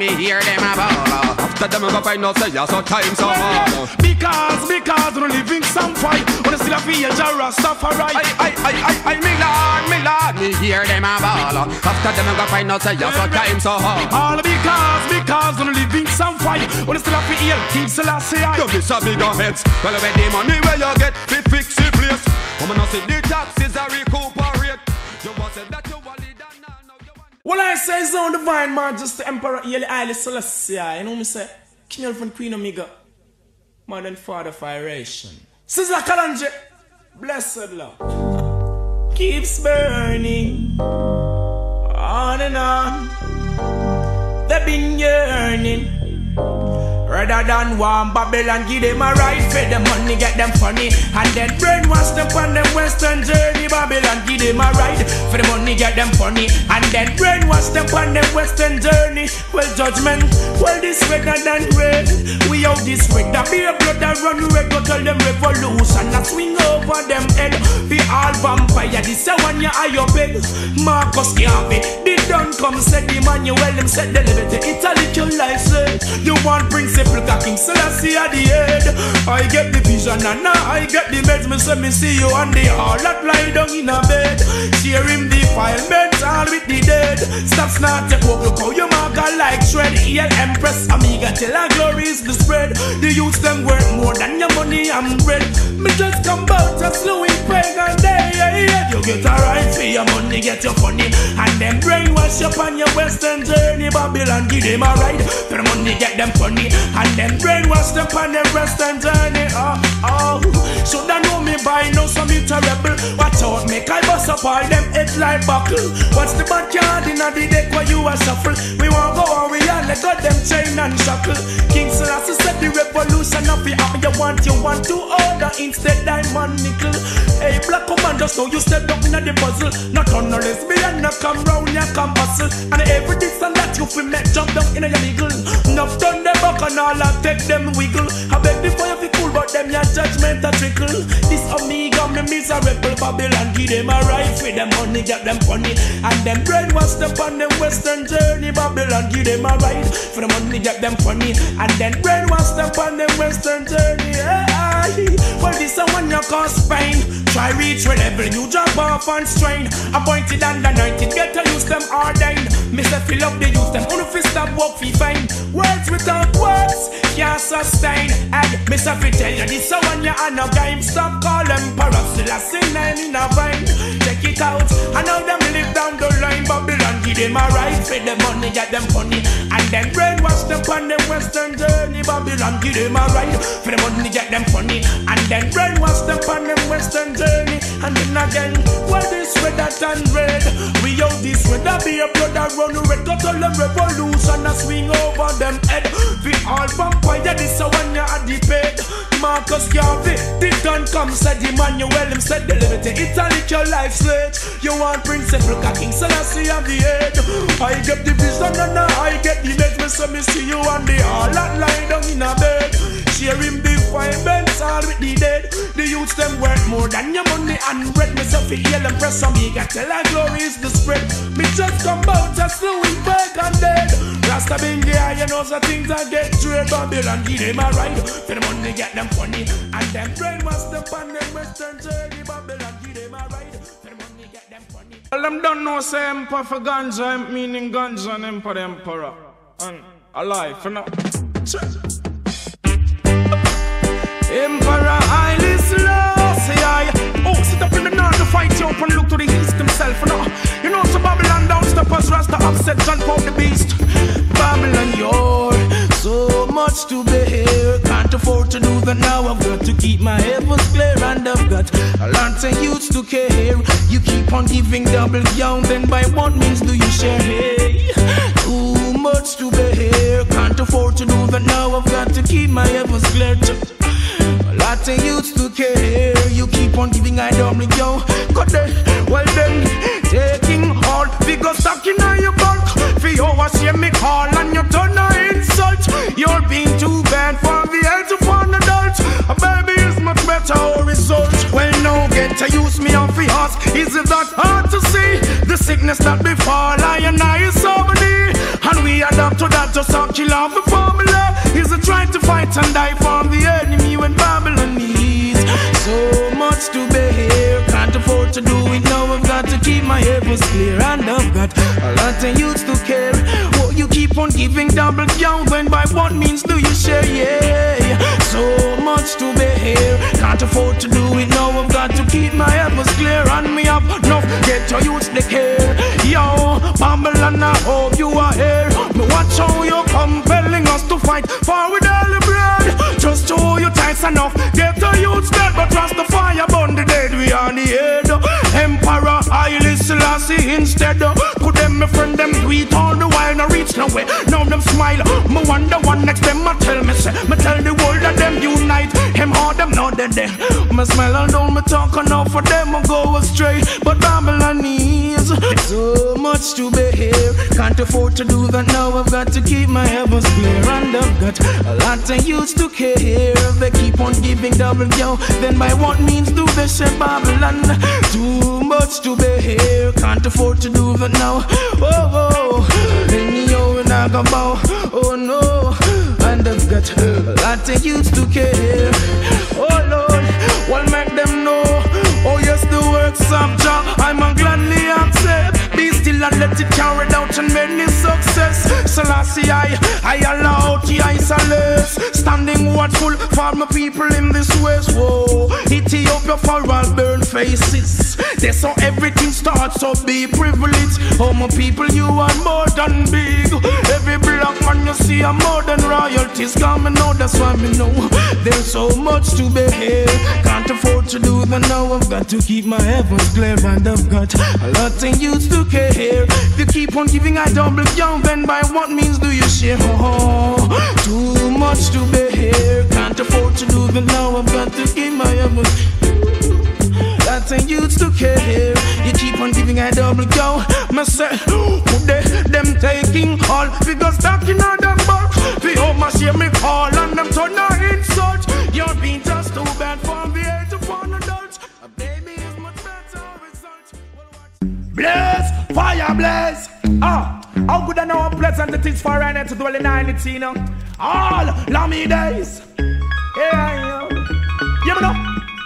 S9: me
S8: hear them a ball.
S9: after them go find out say ya so time so hard.
S4: Because, because we're living some fight. When I still a feel Jah Rastafari.
S9: I, I, I, I, I,
S8: Me lord, me lord, me hear them a ball.
S9: after them go find out say ya so time so hard.
S4: All because, because we're living some fight. When I still a feel King Selassie. I.
S9: You miss a bigger heads. Well, where the money where you get fi fix the place. Come on, see the taxes are recuperate. You was say that you
S4: Well, I say it's on divine majesty, Emperor Haile Haile Selassie. You know me say? King Alpha Queen Omega. Modern father Firation. Sizzla Kalonji. Blessed Lord. Keeps burning. On and on. They've been yearning. Rather than one Babylon, give them a right for the money, get them funny. And then brainwash them on them western journey. Babylon, give them a right for the money, get them funny. And then brainwash them on them western journey. Well, judgment, well, this redder than red. We out this red, that be a blood that run red. Go tell them revolution, I swing over them head. Be all vampire, this one you eye your beg. Marcus Garvey, done come, said the manual, them said the liberty. It's a little license. You want principle, King Selassie at the head. I get the vision and now I get the meds. Me say me see you on the hall that lie down in a bed. Share him the file, mental with the dead. Stop snart, take up, look how you mark like shred. EL Empress, Amiga, tell her glory is the spread. The youths them worth more than your money and bread. Me just come back to slow in pagan day. You get a right for your money, get your funny. And then brainwash up on your western journey. Babylon, give them a ride. For money, get them funny. And then brainwash them on their western journey. Uh, uh. Oh, oh. Should I know me by now, some you terrible. Watch out, make I bust up all them heads like buckle. What's the backyard in the deck where you a shuffle? We want go on, we all let got them chain and shackle. King Selassie said the revolution of the up. You want, you want to order instead diamond nickel. Hey, black commander, so you step up in the puzzle. Not on a lesbian, no come round, you come hustle. And every and that you feel make jump down in a legal. Enough done them back and all I take them wiggle. I beg before you feel cool, but them your judgment a trickle. This Omega, me miserable Babylon, give them a right for them money, get them funny. And them brainwash them on them western journey. Babylon, give them a right for the money, get them funny. And then brainwash them on them western journey. Hey, well, this a one you cause pain. Try reach where level you jump off and strain. Appointed and anointed, get to use them ordained. Mister fill up the use them, on fist up work fi fine. Words without words can't sustain. Hey, Mister fi tell you this a one you and no game. Stop calling Parasilas in name in a vine. Check it out, I know them live down the line. Babylon give them a right for the money, get them funny, then brainwash them on them western journey. Babylon give them a right for the money, get them funny, and then brainwash them on them western journey. And then again, well this red that and red, we out this that be a that run red. Go tell them revolution and swing over them head. We all vampire, this a one you at the bed. Marcus Garvey, the gun come said Emmanuel, him said the liberty. It's a little life sledge. You want principle, King Selassie of the head. I get the vision and I get the meds. Me so me see you on the all that lie down in a bed. Share him the fine bends all with the dead. The youths them worth more than your money and bread. Me fi heal and press on me. Got tell her glory is the spread. Me just come out just slowing back and dead. Rasta being there, you know so things I get trade. Babylon give them a ride. For the money get them funny. And them brainwash them on them western journey. Babylon give them a ride. For the money them funny.
S10: Well, them don't know say emperor for ganja, meaning ganja and emperor emperor. And alive, you know.
S4: Emperor Haile Selassie I Oh, sit up in the north to fight you up and look to the east himself. Uh, you know, you know, so Babylon down steppers Rasta upset John Paul the beast. Babylon, you're so much to bear. Can't afford to do that now. I've got to keep my heavens clear And I've got a lot of youths to care. You keep on giving double down Then by what means do you share? Hey, too much to bear. Can't afford to do that now. I've got to keep my heavens clear a lot of to care. You keep on giving I double yo. Got then, well then, taking all figure stuck in your bulk. For you hear me call and you turn a insult. You're being too bad for the health of an adult. A baby is much better result. Well, now get to use me off the ask. Is it that hard to see? The sickness that befall I and I is over me. And we adapt to that just to kill off the formula. Is a trying to fight and die from the enemy when Babylon needs so much to bear? Can't afford to do it now. I've got to keep my heavens clear, and I've got a lot of youths to care. On giving double down when by what means do you share? Yeah, so much to bear. Can't afford to do it now. I've got to keep my heavens clear, and me up enough. Get your youths the care. Yo, Babylon, I hope you are here. Me watch how you're compelling us to fight for with all the bread. Just hold you tight enough. Get the youths dead, but trust the fire burn the dead. We are the head. Emperor Haile Selassie instead. Could them, my friend, them do it all the while. no reach nowhere. Now them smile, me wonder one next them a tell me say. Me tell the world that them unite, him hard them not dead there. Me smile and don't me talk enough for them I go astray. But Babylon needs so much to bear. Can't afford to do that now. I've got to keep my heavens clear, and I've got a lot of youths to care. They keep on giving double yo. Then by what means do they say Babylon? Too much to bear. Can't afford to do that now. Oh, oh. Anyhow, when I go bow. Oh, no. And I've got a lot of youths to care. Oh, Lord. Well, make them know. Oh, yes, the works of Jah. I'm a gladly accept. Be still and let it carry out and many success. Selassie, I, I allow the isolate. Standing watchful for my people in this west. Whoa, Ethiopia for all burn faces. That's how everything starts, so be privileged. Oh, my people, you are more than big. Every black man you see are more than royalties. Coming out, that's why me know. There's so much to bear. Can't afford to do the now. I've got to keep my heavens clear, and I've got a lot of youth to care. If you keep on giving, I double young, then by what means do you share? Oh, oh, oh. too much to bear. Can't afford to do the now. I've got to keep my heavens Lots of youths to care. You keep on giving, I double go. Myself, they, them taking all figures stuck in the box. We hope my share me call and them turn no insult. You're being just too bad for the age of one adult. A. Blaze, fire blaze. Ah, how good and how pleasant it is for an to dwell in eternity, you know. All Lammy days. Yeah, yeah. You know.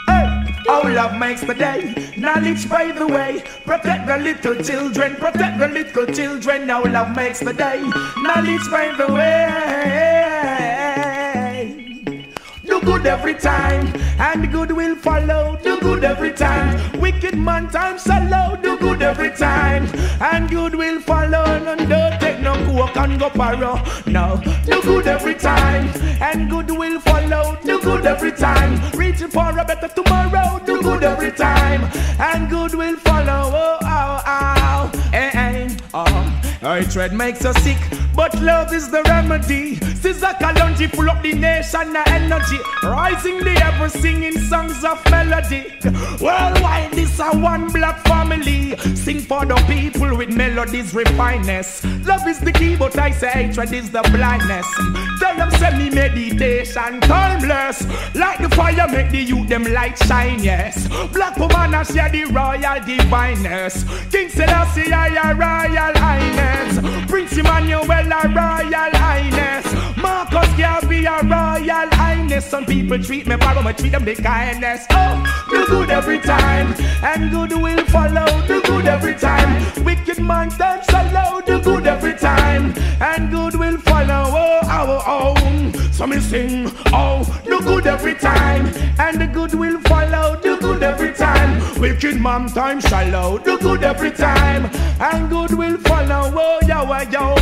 S4: Hey, how love makes the day. Knowledge by the way. Protect the little children. Protect the little children. Now love makes the day. Knowledge by the way. Good every time, and good will follow. Do good every time. Wicked man time shallow. Do good every time, and good will follow. Don't take no coke and go paro. No, do good every time, and good will follow. Do good every time. Reaching for a better tomorrow. Do good every time, and good will follow. Oh, oh, oh. Hey, hey, oh. Hatred makes us sick, but love is the remedy. Sizzla Kalonji full up the nation energy, rising the ever singing songs of melody. Worldwide, this a one black family. Sing for the people with melodies refineness. Love is the key, but I say hatred is the blindness. Tell them send me meditation timeless, like the fire make the youth them light shine. Yes, black woman I share the royal divineness. King Selassie I royal highness. Prince Emmanuel a royal highness. Marcus Garvey a royal highness. Some people treat me bad, but treat them with kindness. Oh, do good every time, and good will follow. Do good every time. Wicked man them shallow. Do good every time, and good will follow. Our own. So me sing, oh, do good every time, and the good will follow. Do good every time. Wicked man time shallow. Do good every time, and good will follow. Oh, yo, yo.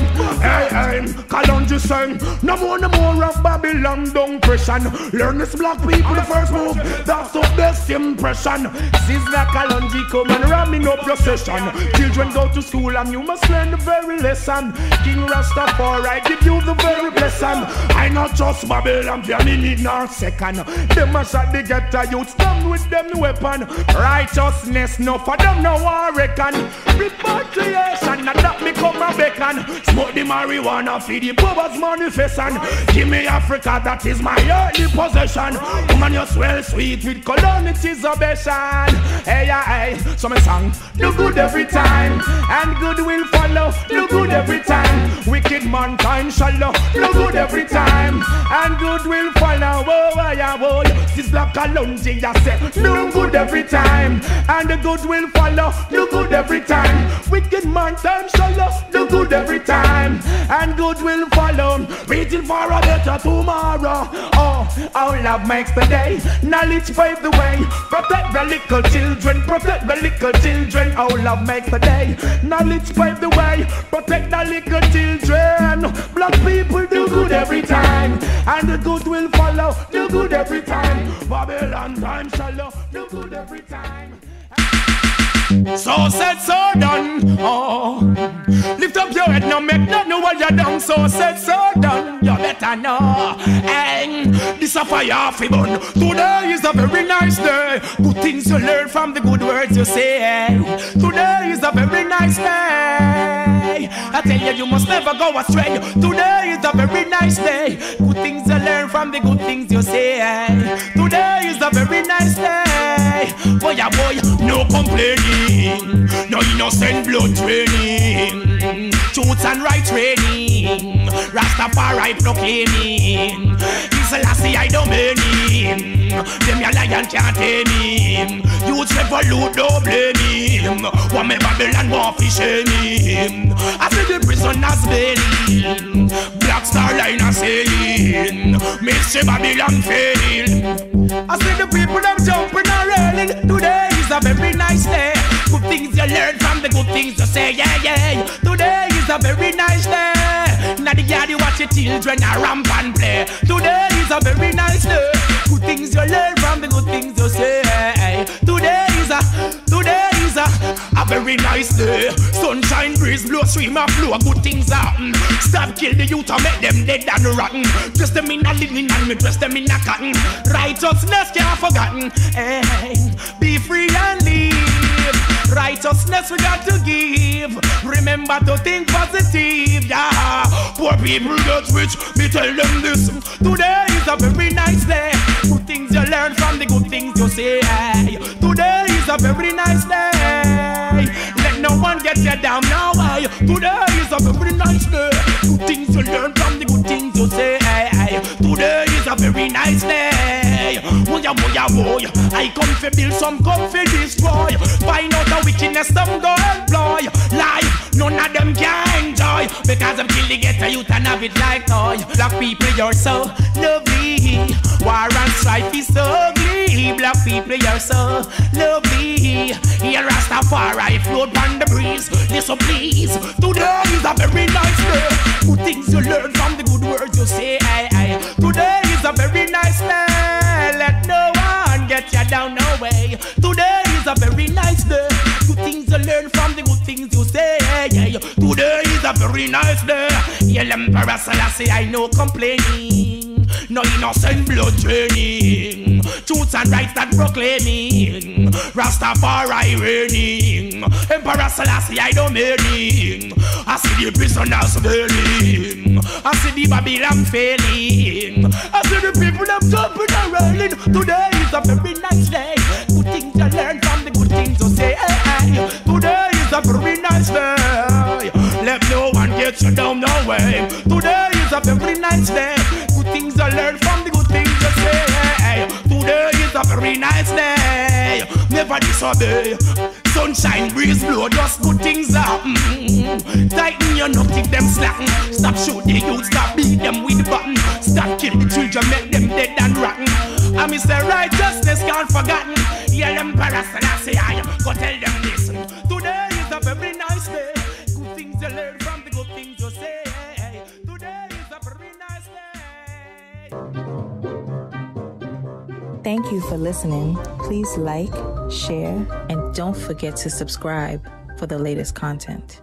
S4: Hey, hey, Kalonji sing. No more, no more of Babylon down prison. Learn this black people the first move. That's the best impression. Sizzla Kalonji come and ramming up your session. Children go to school and you must learn the very lesson. King Rastafari give you the very blessing. I not just Babylon for a minute nor second. Them a shot the ghetto youths done with them weapon. Righteousness no for them no war reckon. Repatriation and that become a beckon. Smoke the marijuana feed the pover's manifestation. Give me Africa that is my only possession. Woman you swell sweet with colonization. Hey yeah hey, so me song do good every time and good will follow. Do good every time. Wicked man time shallow. Do good every time and good will follow. Oh, oh, yeah, oh. This like a lunge, I say. Do good every time and the good will follow. Do good every time. Wicked man time shallow. Do good every time and good will follow. Waiting for a better tomorrow. Oh, our love makes the day. Knowledge pave the way. Protect the little children. Protect the little children. Our love makes the day. Knowledge pave the way. Protect the little children. Black people do good every time, and the good will follow. Do good every time. Babylon time shallow. Do good every time. So said, so done. Oh, lift up your head, now make not know what you're done. So said, so done. Better know. And this a fire fi burn. Today is a very nice day. Good things you learn from the good words you say. Today is a very nice day. I tell you, you must never go astray. Today is a very nice day. Good things you learn from the good things you say. Today is a very nice day. Boy, yeah, boy, no complaining. No innocent blood training. Truth and right training. Rastafari proclaiming. Selassie I don't mean him. Them your lion can't tame him. Youth revolute, don't blame him. One me Babylon to shame him. I see the prisoners bailing. Black Star Line are sailing. Mystery Babylon failing. I see the people them jumping and railing. Today is a very nice day. Good things you learn from the good things you say, yeah, yeah. Today is a very nice day. Now the yard you watch your children a ramp and play. Today is a very nice day. Good things you learn from the good things you say. Today is a, today is a, a very nice day. Sunshine breeze blow, stream and flow. Good things happen. Stop kill the youth and make them dead and rotten. Dress them in a linen and me dress them in a cotton. Righteousness can't forgotten. Hey, be free and live. Righteousness we got to give. Remember to think positive, yeah. Poor people get rich, me tell them this. Today is a very nice day. Good things you learn from the good things you say. Today is a very nice day. Let no one get you down now. Today is a very nice day. Good things you learn Boy, boy. I come to build some, come to destroy. Find out the wickedness, them go employ. Life, none of them can enjoy. Because I'm kill the ghetto youth and have it like toy. Black people, you're so lovely. War and strife is ugly. Black people, you're so lovely. Here Rastafari float on the breeze. Listen, please. Today is a very nice day. Good things you learn from the good words you say. Aye, aye. Today is a very nice day. Get you down, no way. Eh? Today is a very nice day. Good things you learn from the good things you say. Today is a very nice day. Yeah, Emperor Selassie, I know complaining. No innocent blood draining. Truth and rights that proclaiming. Rastafari reigning. Emperor Selassie, I don't meaning. I see the prisoners failing. I see the Babylon failing. I see the people them jumping and railing. Today is a very nice day. Good things you learn from the good things you say. Hey. Today is a very nice day. Let no one get you down, no way. Today is a very nice day. Things you learn from the good things you say. Today is a very nice day. Never disobey. Sunshine breeze blow, just good things happen. Tighten your knot, keep them slacking. Stop shoot the youth, stop beat them with the button. Stop kill the children, make them dead and rotten. I miss the righteousness can't forgotten. Yeah, Emperor Selassie, I say, I go tell them listen.
S11: Thank you for listening. Please like, share, and don't forget to subscribe for the latest content.